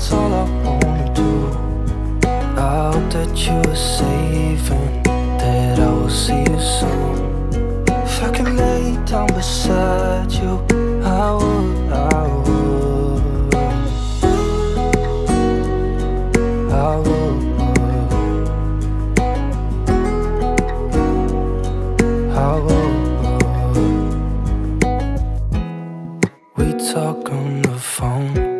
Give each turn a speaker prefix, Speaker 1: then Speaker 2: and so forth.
Speaker 1: that's all I wanna do. I hope that you are safe and that I will see you soon. If I can lay down beside you, I would, I would. I would I would. We talk on the phone.